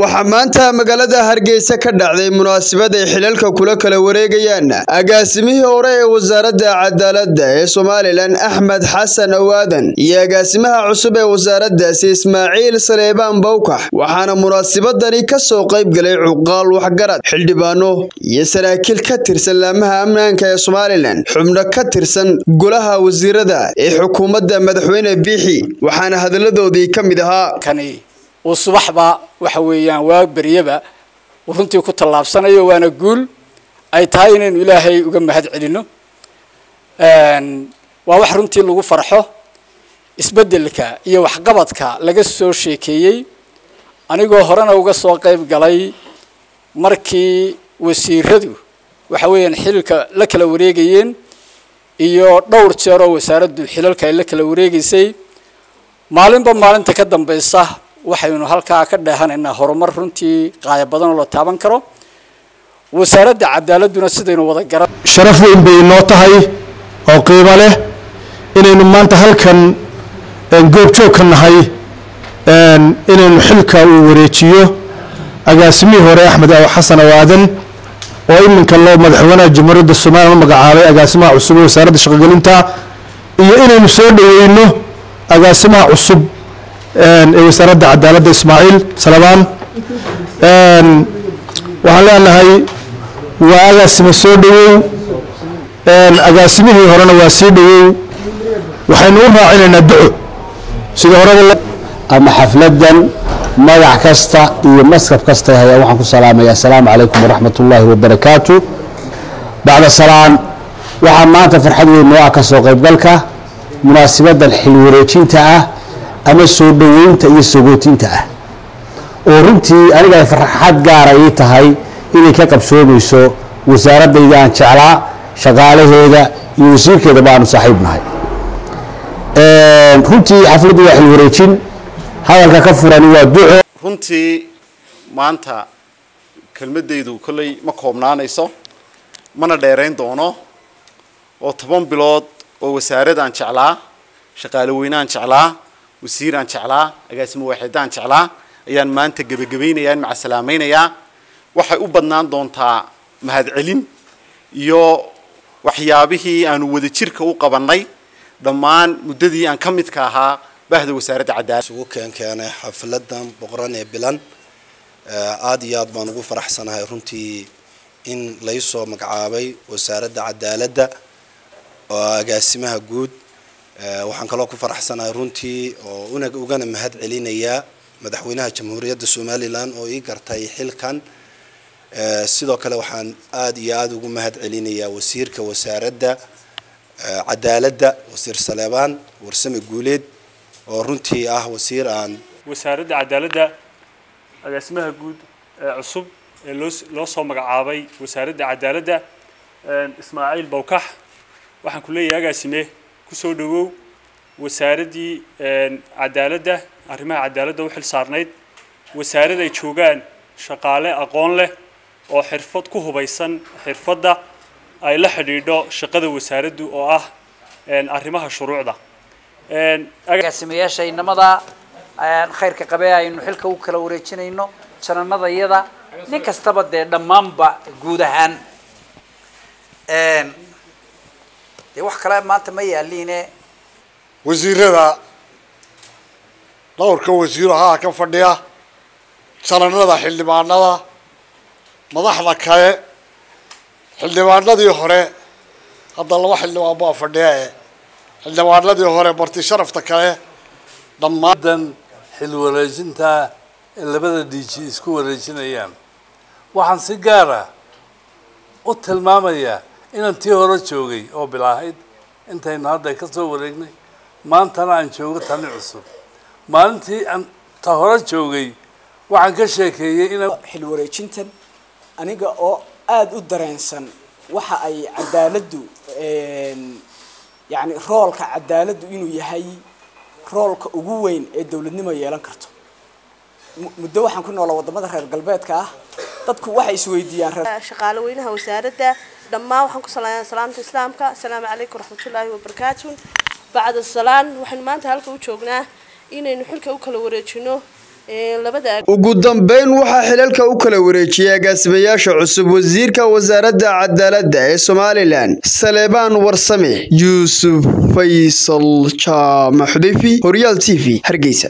waxaa maanta magaalada hargeysa ka dhacday munaasabad ay xilalka kula kala wareegayaan. Agaasimihii hore ee wasaaradda cadaaladda ee somalilan axmed xasan awaadan iyo agaasimaha cusub ee wasaaraddaasi ismaaciil saleebaan bawkax waxaana munaasabadani ka soo qayb galay cuqaal waxgarad xildhibaano iyo saraakiil ka tirsan laamaha ammaanka ee somalilan xubno ka tirsan golaha wasiirada ee xukuumadda madaxweyne biixi waxaana hadalladoodii ka mid ahaa uu subaxba waxa weeyaan waa beryaba runtii ku tallaabsanayo waana guul ay tahay inaynu ilaahay uga mahad celino. Waa wax runtii lagu farxo isbeddelka iyo waxqabadka laga soo sheekeeyey anigoo horena uga soo qayb galay markii wasiiradu waxa weeyaan xilka la kala wareegayeen iyo dhowr jeer oo wasaaraddu xilalka ay la kala wareegaysay maalinba maalinta ka dambaysa waxaynu halkaa ka dheehanaynaa horumar runtii qaaya badan oo la taaban karo. Wasaaradda cadaaladduna sidaynu wada garan sharaf weyn bay inoo tahay oo qiimo leh. Inaynu maanta halkan goobjoog ka nahay inaynu xilka uu wareejiyo. Agaasimihii hore axmed aw xasan awaadan oo iminka loo madaxweynaha jamhuuriyadda somaliya la magacaabay agaasimaha cusub ee wasaaradda shaqogelinta iyo inaynu soo dhaweyno agaasimaha cusub wasaaradda cadaaladda ismaaciil salabaan waxaan leenahay waa agaasima soo dhawow. Agaasimihii horena waa sii dhawow. Waxaynu u raacinaynaa duco. Sida horeba ama xafladan magac kasta iyo maskab kasta hayaa waxaan ku salaamaya. Assalaamu calaykum waraxmat ullaahi wabarakaatu. Bacda salaan waxaa maanta farxad weyn noo ah ka soo qaybgalka. Munaasibadan xil wareejinta ah ama soo dhoweynta iyo sogootinta ah. Oo runtii aniga farxad gaara ii tahay inay ka qabsoomayso wasaaradayda aan jeclaa shaqaalaheeda iyo wasiirkeedaba aanu saaxiib nahay runtii xafladdu waa xil wareejin hadalka ka furani waa duco. Runtii maanta kelmadaydu kolley ma koobnaanayso mana dheerayn doono oo toban bilood oo wasaaradaan jeclaa shaqaale weynaan jeclaa wasiiraan jeclaa agaasimo waaxidaan jeclaa ayaan maanta gebagabaynayaa in macasalaamaynayaa waxay u badnaan doontaa mahadcelin iyo waxyaabihii aanu wadajirka u qabannay dhammaan muddadii aan ka midka ahaa bahda wasaaradda cadaalad. Isugu keenkeenay xafladan boqoran ee bilan. Aada iyo aad baan ugu faraxsanahay runtii in laysoo magacaabay wasaaradda cadaaladda oo agaasimaha guud waxaan kaloo ku faraxsanahay runtii oo una ugana mahad celinayaa madaxweynaha jamhuuriyadda somalilan oo ii gartay xilkan. Sidoo kale waxaan aada iyo aada ugu mahad celinayaa wasiirka wasaaradda cadaaladda wasiir saleebaan warsame guuleed oo runtii ah wasiir aan wasaaradda cadaaladda agaasimaha guud ee cusub ee loo loo soo magacaabay wasaaradda cadaaladda ismaaciil bawkax waxaan ku leeyahay agaasime ku soo dhawow wasaaraddii cadaaladda arrimaha cadaaladda u xil saarnayd. Wasaarad ay joogaan shaqaale aqoon leh oo xirfad ku hubaysan xirfadda ay la xidhiidho shaqada wasaaraddu oo ah arrimaha shuruucda. Agaasimayaasha inamada khayrka qabee aynu xilka u kala wareejinayno jananada iyada nin kastaba dee dhammaanba guud ahaan dee wax kale maanta ma yaaliine wasiirada. Dhowrka wasiiro haa ka fadhiya. Jananada xildhibaanada. Madaxda kale. Xildhibaanadii hore. Hadda laba xildhibaan baa fadhiya e xildhibaanadii hore barti sharafta kale. Dhammaandan xil wareejinta ee labada dhiiji isku wareejinayaan waxaan si gaara u tilmaamayaa inaan tii hore joogay oo bilaahayd intaynu hadda ka soo wareegnay maantana aan joogo tani cusub. Maalintii aan ta hore joogay waxaan ka sheekeeyey inaan xil wareejintan aniga oo aada u dareensan waxa ay cadaaladdu yacni roolka cadaaladdu inuu yahay roolka ugu weyn ee dowladnimo yeelan karto. Muddo waxaan ku noolaa waddamada reer galbeedka ah dadku waxay isweydiiyaan shaqaale weynaha wasaaradda dhammaan waxaan ku salayaa salaamta islaamka. Asalaamu calaykum waraxmatullaahi wabarakaatu bacda salaan waxaynu maanta halka u joognaa inaynu xilka u kala wareejino ugu dambeyn waxaa xilalka u kala wareejiyay agaasimayaasha cusub wasiirka wasaaradda cadaaladda ee somalilan saleebaan warsame yuusuf faysal jaamac xudeyfi horyaal t v hargeysa